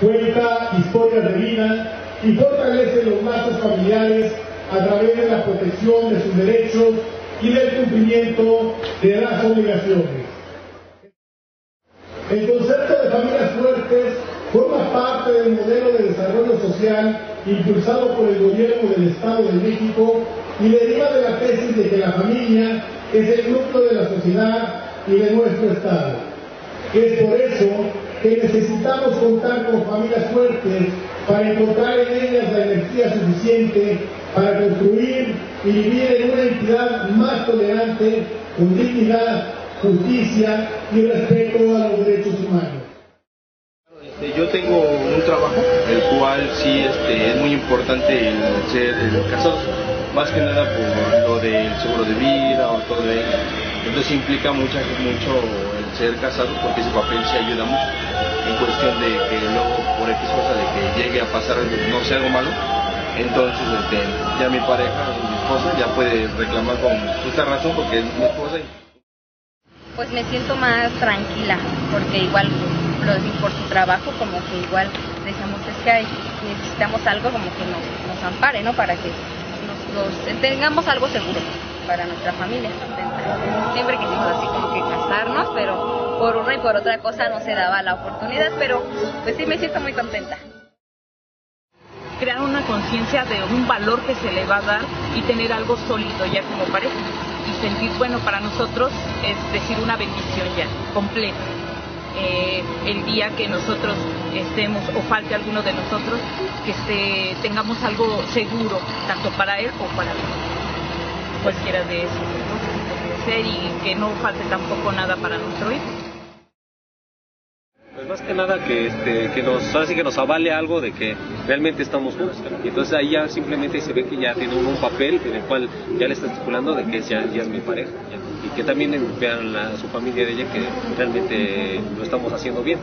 cuenta historias de vida y fortalece los lazos familiares a través de la protección de sus derechos y del cumplimiento de las obligaciones. El concepto de familias fuertes forma parte del modelo de desarrollo social impulsado por el gobierno del Estado de México y deriva de la tesis de que la familia es el núcleo de la sociedad y de nuestro Estado. Es por eso que necesitamos contar con familias fuertes para encontrar en ellas la energía suficiente para construir y vivir en una entidad más tolerante, con dignidad, justicia y respeto a los derechos humanos. Este, yo tengo un trabajo, el cual sí este, es muy importante el ser el casado, más que nada por lo del seguro de vida o todo ello. Entonces implica mucho el ser casado porque ese papel sí ayuda mucho en cuestión de que luego por X cosa de que llegue a pasar no sé algo malo, entonces este, ya mi pareja, mi esposa ya puede reclamar con justa razón porque es mi esposa. Pues me siento más tranquila porque igual por su trabajo como que igual decíamos es que necesitamos algo como que nos, nos ampare, ¿no? Para que nos, tengamos algo seguro para nuestra familia. Siempre quisimos así como que casarnos, pero por una y por otra cosa no se daba la oportunidad, pero pues sí me siento muy contenta. Crear una conciencia de un valor que se le va a dar y tener algo sólido ya como pareja. Y sentir, bueno, para nosotros es decir una bendición ya, completa. Eh, el día que nosotros estemos o falte alguno de nosotros, que tengamos algo seguro, tanto para él o para nosotros. Cualquiera de esos y que no falte tampoco nada para nuestro hijo. Pues más que nada que, este, que nos, así que nos avale algo de que realmente estamos juntos. Y entonces ahí ya simplemente se ve que ya tiene un papel en el cual ya le está estipulando de que ya, ya es mi pareja. Y que también vean a su familia de ella que realmente lo estamos haciendo bien.